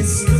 kapi